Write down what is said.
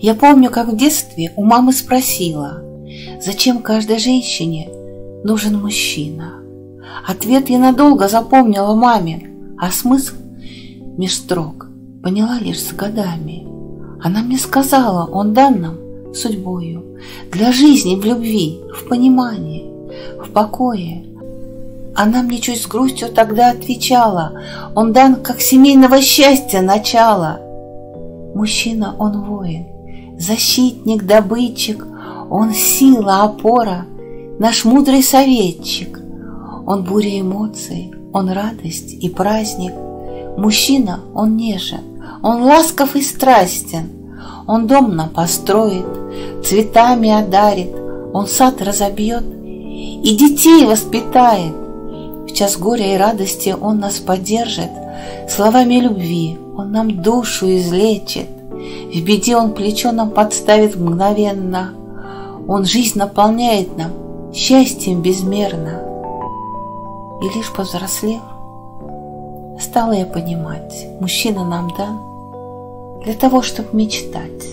Я помню, как в детстве у мамы спросила, зачем каждой женщине нужен мужчина. Ответ я надолго запомнила маме, а смысл меж строк поняла лишь с годами. Она мне сказала, он дан нам судьбою для жизни в любви, в понимании, в покое. Она мне чуть с грустью тогда отвечала, он дан как семейного счастья начало. Мужчина, он воин, защитник, добытчик, он сила, опора, наш мудрый советчик. Он буря эмоций, он радость и праздник. Мужчина, он нежен, он ласков и страстен. Он дом нам построит, цветами одарит, Он сад разобьет и детей воспитает. В час горя и радости Он нас поддержит, Словами любви Он нам душу излечит. В беде Он плечо нам подставит мгновенно, Он жизнь наполняет нам счастьем безмерно. И лишь повзрослев, стала я понимать, мужчина нам дан для того, чтобы мечтать.